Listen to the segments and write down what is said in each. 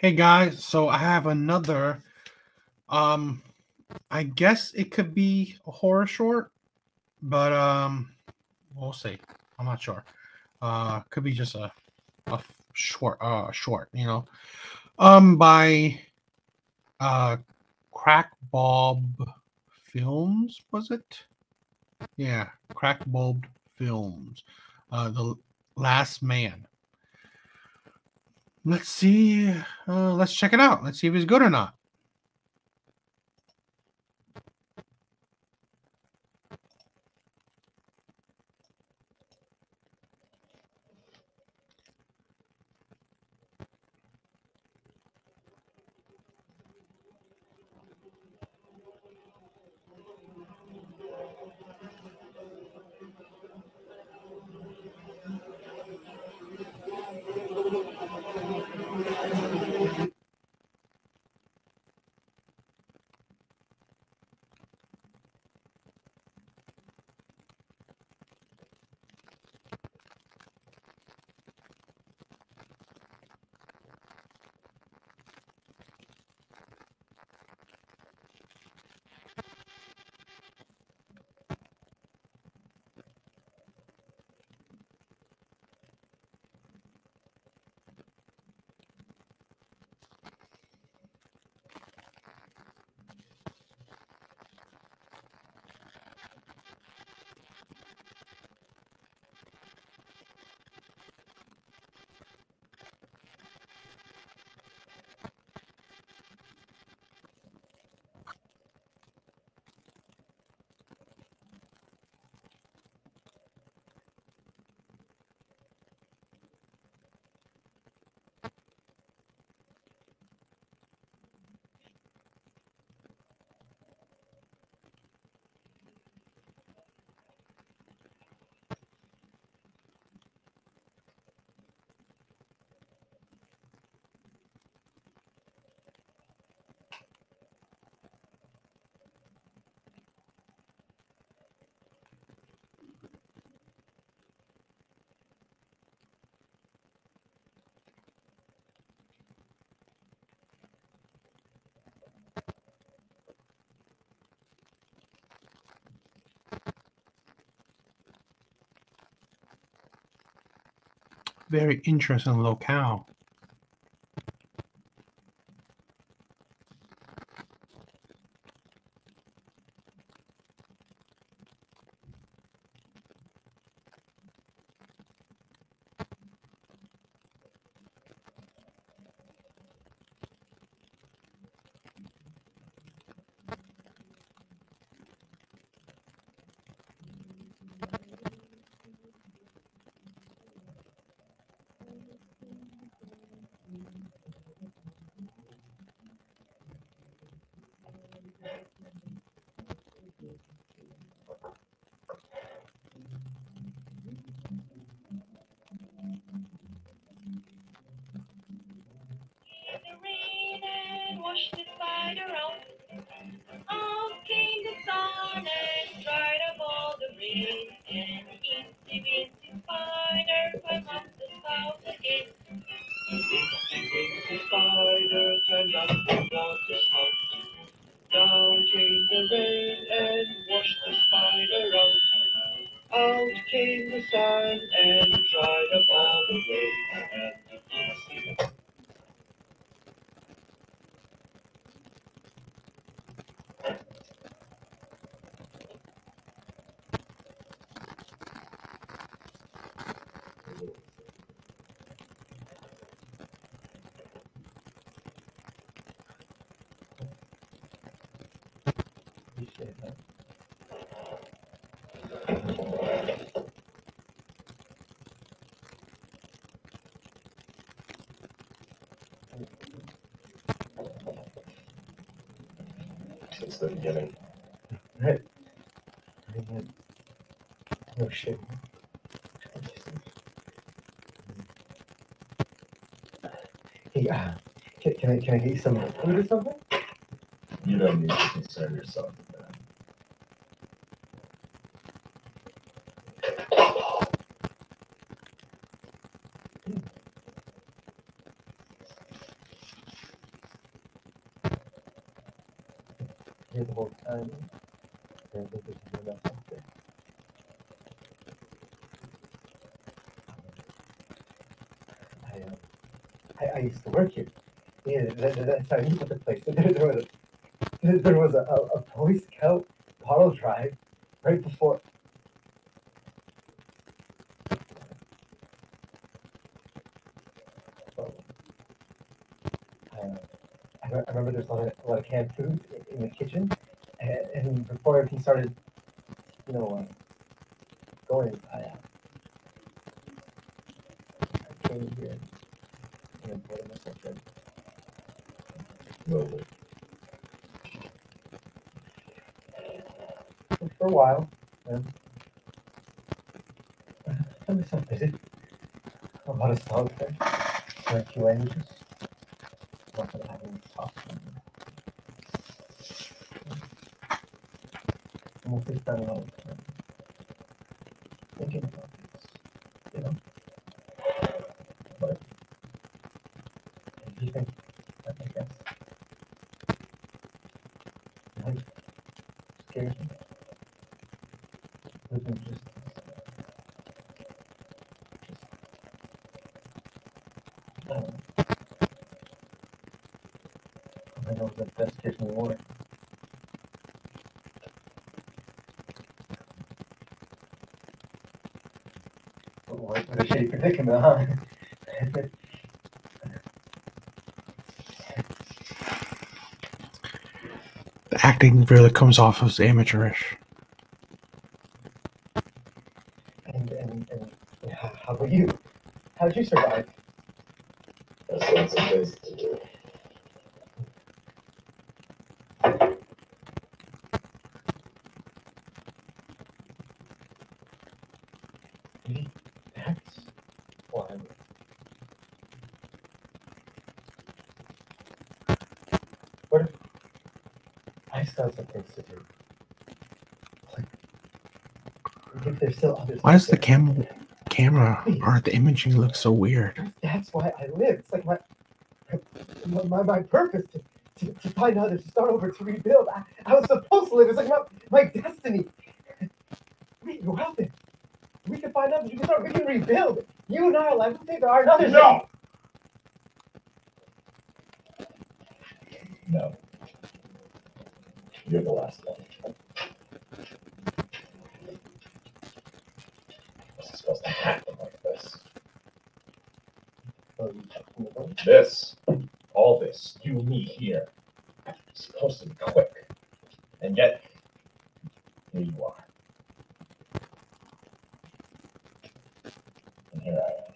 Hey guys, so I have another um I guess it could be a horror short, but um we'll see. I'm not sure. Uh could be just a short uh short, you know. Um by uh Crack Bob Films, was it? Yeah, Crack Bulb Films. Uh The Last Man. Let's see. Uh, let's check it out. Let's see if it's good or not. Very interesting locale. The rain and washed the spider out. Out came the sun and dried up all the rain. And the since the beginning. Right. Oh shit. Hey, uh, can, can I can I get you some food or something? You don't need to concern yourself Here's the I, um, I, I used to work here. Yeah, that, that, that's how I knew the place. There, there was a there was a, a, a Boy Scout bottle drive right before Oh. I, I, remember there's a lot of, a lot of canned food in the kitchen, and, and before everything started, you know, uh, going, I, uh, I came in here and, employed myself. Slowly. for, a while. And I myself busy. A lot of there. In a few languages. Not that I haven't talked to them. And we'll sit down all the time. Thinking about this. You know? But if you think that makes sense. Life scares me. Living just I don't know. That that scares me more. What, a shitty predicament, huh? The acting really comes off as amateurish. and, and, and how how about you? How'd you survive? That's why. What if I still have some things to do? Like, if there's still others. Why does the there. cam- camera or the imaging look so weird? That's why I live. It's like my my, my, my purpose to, to, to find others, to start over, to rebuild. I, I was supposed to live. It's like my, my destiny. Can go out there. Find others. We can start. We can rebuild. You and I are alive. There are others. No! No. You're the last one. This is supposed to happen like this. Oh, you talking about? This, all this, you, me here, it's supposed to be quick. And yet, here you are. Here I am.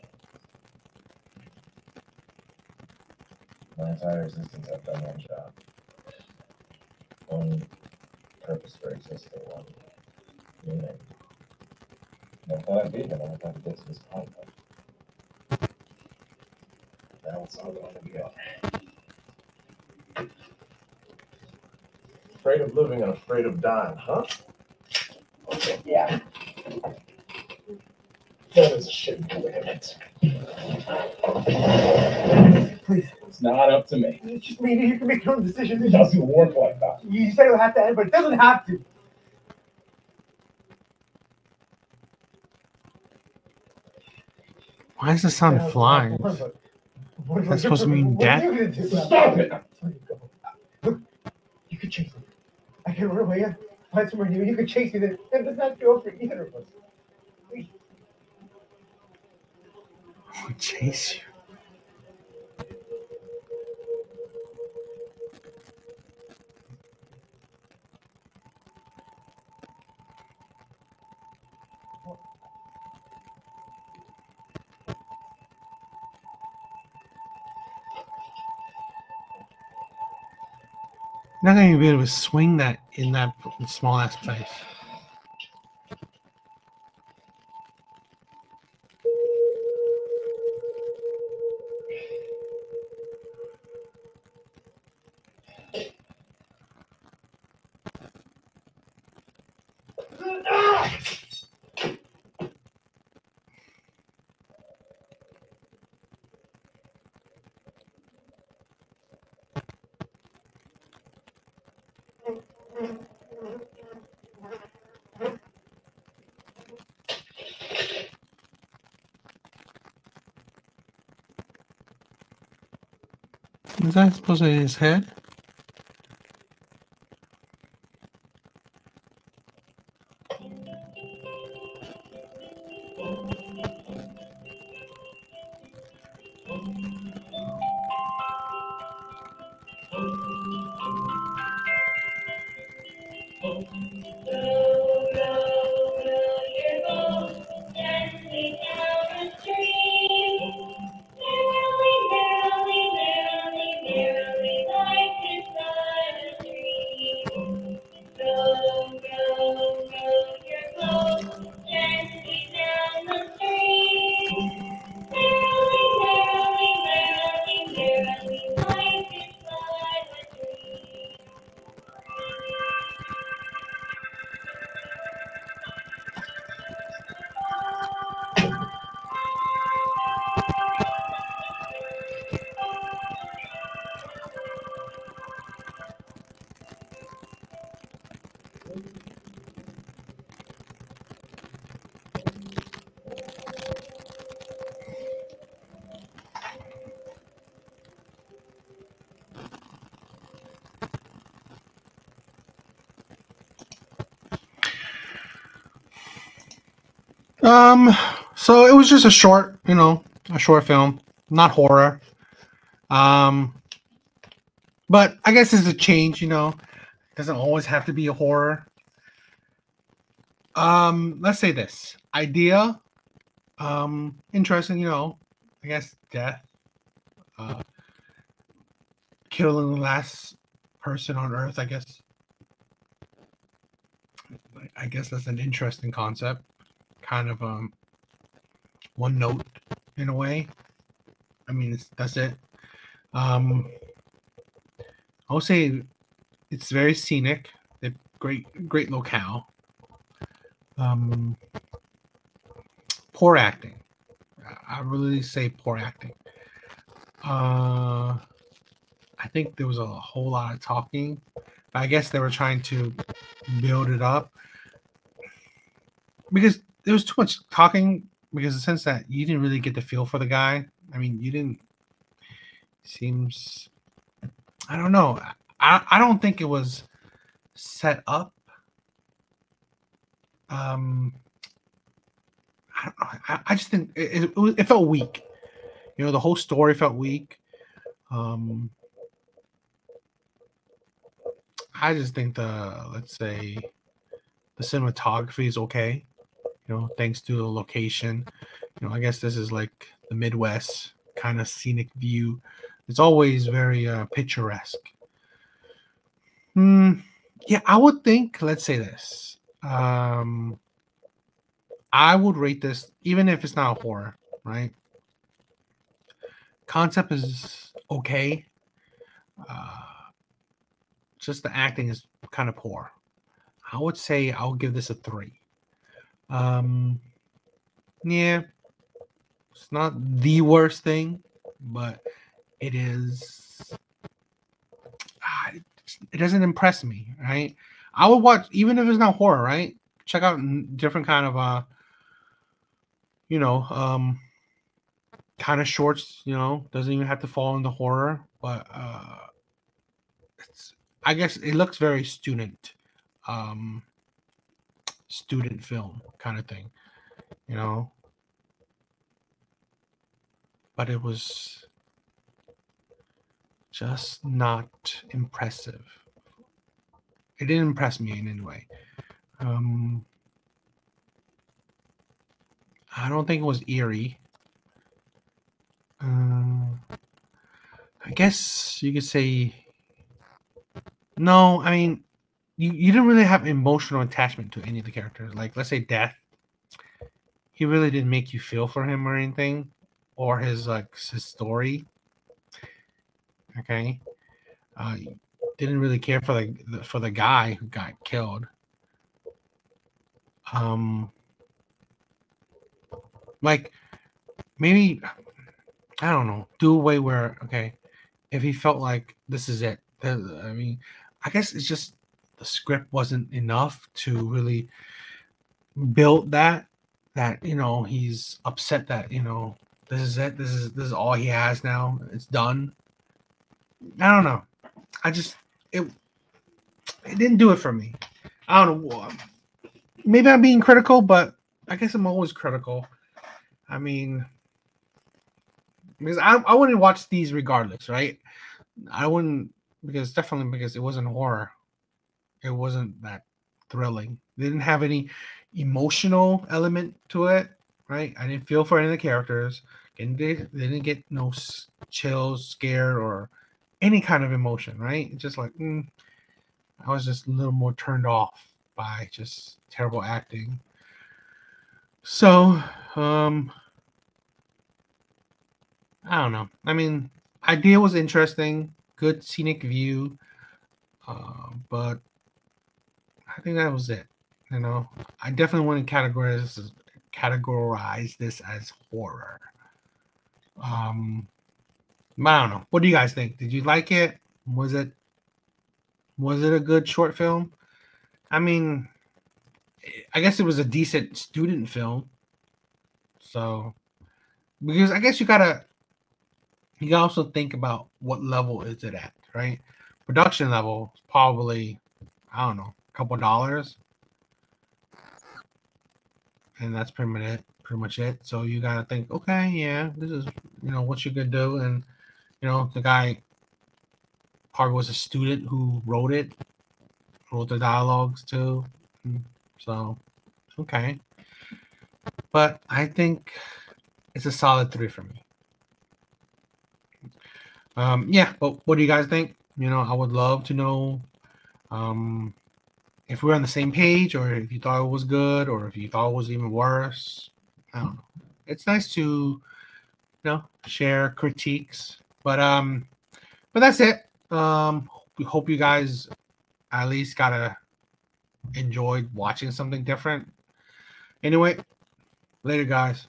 My entire existence, I've done one job. One purpose for existing, one meaning. And I thought I'd be here, I thought I'd get to this point, now it's all going to be over. Afraid of living and afraid of dying, huh? Okay, yeah. Not up to me. it's just me. You can make your own decisions. It doesn't work like that. You said it would have to end, but it doesn't have to. Why is the sound Yeah, of flying? What- what- That's supposed to mean death? you gonna do? Stop it! Let me go. Look, you could chase me. I can run away and find somewhere new. You could chase me. Then that does not go for either of us. I'll chase you. not going to be able to swing that in that small ass space. Ah! Is that supposed to be his head? Um, so it was just a short, you know, a short film, not horror. Um, but I guess it's a change, you know. It doesn't always have to be a horror. Um, let's say this idea, um, interesting, you know. I guess death, uh, killing the last person on Earth. I guess. I guess that's an interesting concept kind of um one note in a way. I mean, that's it. Um, I'll say it's very scenic. The great, great locale. Um, poor acting. I really say poor acting. Uh, I think there was a whole lot of talking. I guess they were trying to build it up because there was too much talking because the sense that you didn't really get the feel for the guy. I mean, you didn't. Seems, I don't know. I I don't think it was set up. Um, I. I, just think it, it, it felt weak. You know, the whole story felt weak. Um, I just think the let's say the cinematography is okay you know, thanks to the location. You know, I guess this is like the Midwest kind of scenic view. It's always very uh, picturesque. Hmm. Yeah, I would think. Let's say this. Um, I would rate this, even if it's not a horror, right? Concept is okay. Uh, just the acting is kind of poor. I would say I'll give this a three. Um, yeah, it's not the worst thing, but it is. Ah, it doesn't impress me, right? I would watch even if it's not horror, right? Check out different kind of uh, you know, um, kind of shorts. You know, doesn't even have to fall into horror, but uh, it's. I guess it looks very student. Um, student film kind of thing, you know. But it was just not impressive. It didn't impress me in any way. Um, I don't think it was eerie. Um, I guess you could say no. I mean, you, you didn't really have emotional attachment to any of the characters. Like let's say Death, he really didn't make you feel for him or anything, or his like his story. Okay, uh, didn't really care for the for the guy who got killed. Um, like maybe I don't know, do away where okay, if he felt like this is it. I mean, I guess it's just the script wasn't enough to really build that that you know he's upset that you know this is it this is this is all he has now it's done. I don't know. I just it it didn't do it for me. I don't know maybe i'm being critical but i guess i'm always critical. I mean because i, I wouldn't watch these regardless right? I wouldn't because definitely because it wasn't horror it wasn't that thrilling they didn't have any emotional element to it, right? I didn't feel for any of the characters. And they, they didn't get no chills, scared, or any kind of emotion, right? Just like mm, I was just a little more turned off by just terrible acting. So, um, I don't know. I mean, idea was interesting, good scenic view, uh, but I think that was it. You know, I definitely want to categorize this as, categorize this as horror. Um, I don't know. What do you guys think? Did you like it? Was it was it a good short film? I mean, I guess it was a decent student film. So, because I guess you gotta you gotta also think about what level is it at, right? Production level probably I don't know, couple dollars and that's pretty much it. Pretty much it. So you gotta think, okay, yeah, this is you know what you could do, and you know the guy probably was a student who wrote it, wrote the dialogues too. Mm, So okay, but I think it's a solid three for me. Um, yeah, but what do you guys think? You know, I would love to know. Um, if we're on the same page or if you thought it was good or if you thought it was even worse. I don't know. It's nice to you know share critiques. But um but that's it. Um we hope you guys at least got to enjoyed watching something different. Anyway, later guys.